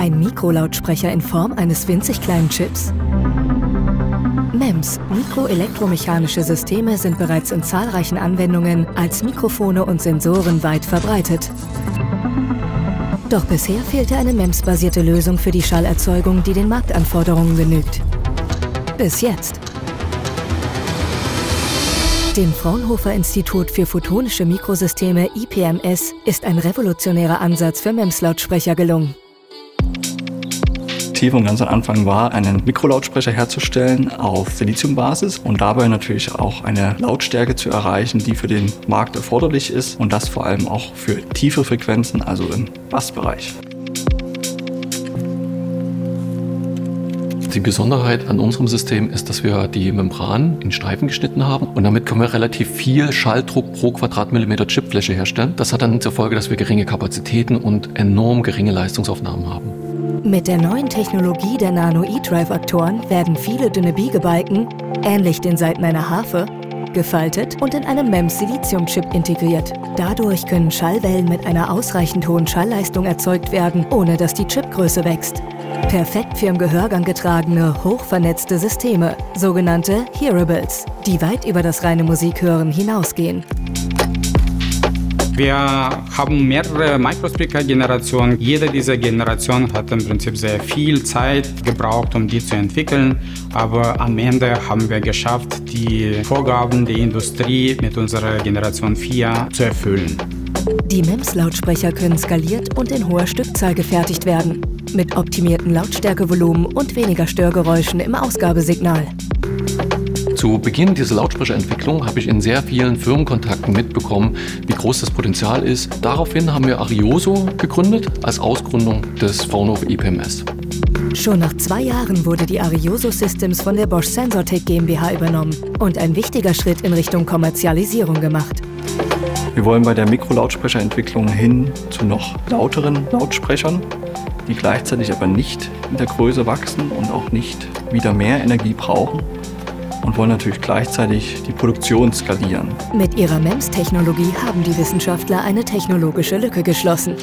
Ein Mikrolautsprecher in Form eines winzig kleinen Chips? MEMS, mikroelektromechanische Systeme, sind bereits in zahlreichen Anwendungen als Mikrofone und Sensoren weit verbreitet. Doch bisher fehlte eine MEMS-basierte Lösung für die Schallerzeugung, die den Marktanforderungen genügt. Bis jetzt. Dem Fraunhofer Institut für Photonische Mikrosysteme IPMS ist ein revolutionärer Ansatz für MEMS-Lautsprecher gelungen. Von ganz am Anfang war, einen Mikrolautsprecher herzustellen auf Siliziumbasis und dabei natürlich auch eine Lautstärke zu erreichen, die für den Markt erforderlich ist und das vor allem auch für tiefe Frequenzen, also im Bassbereich. Die Besonderheit an unserem System ist, dass wir die Membran in Streifen geschnitten haben und damit können wir relativ viel Schalldruck pro Quadratmillimeter Chipfläche herstellen. Das hat dann zur Folge, dass wir geringe Kapazitäten und enorm geringe Leistungsaufnahmen haben. Mit der neuen Technologie der Nano-E-Drive-Aktoren werden viele dünne Biegebalken, ähnlich den Seiten einer Harfe, gefaltet und in einen MEMS-Silizium-Chip integriert. Dadurch können Schallwellen mit einer ausreichend hohen Schallleistung erzeugt werden, ohne dass die Chipgröße wächst. Perfekt für im Gehörgang getragene, hochvernetzte Systeme, sogenannte Hearables, die weit über das reine Musikhören hinausgehen. Wir haben mehrere Microspeaker-Generationen. Jede dieser Generationen hat im Prinzip sehr viel Zeit gebraucht, um die zu entwickeln. Aber am Ende haben wir geschafft, die Vorgaben der Industrie mit unserer Generation 4 zu erfüllen. Die MEMS-Lautsprecher können skaliert und in hoher Stückzahl gefertigt werden. Mit optimierten Lautstärkevolumen und weniger Störgeräuschen im Ausgabesignal. Zu Beginn dieser Lautsprecherentwicklung habe ich in sehr vielen Firmenkontakten mitbekommen, wie groß das Potenzial ist. Daraufhin haben wir Arioso gegründet als Ausgründung des Fraunhofer IPMS. Schon nach zwei Jahren wurde die Arioso Systems von der Bosch Sensortech GmbH übernommen und ein wichtiger Schritt in Richtung Kommerzialisierung gemacht. Wir wollen bei der Mikrolautsprecherentwicklung hin zu noch lauteren Lautsprechern, die gleichzeitig aber nicht in der Größe wachsen und auch nicht wieder mehr Energie brauchen und wollen natürlich gleichzeitig die Produktion skalieren. Mit ihrer MEMS-Technologie haben die Wissenschaftler eine technologische Lücke geschlossen.